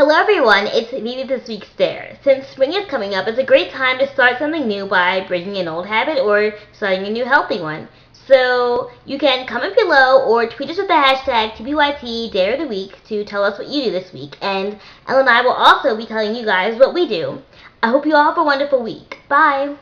Hello everyone, it's Vivi this week's Dare. Since spring is coming up, it's a great time to start something new by breaking an old habit or starting a new healthy one. So you can comment below or tweet us with the hashtag TBYT Dare of the Week to tell us what you do this week. And Elle and I will also be telling you guys what we do. I hope you all have a wonderful week. Bye!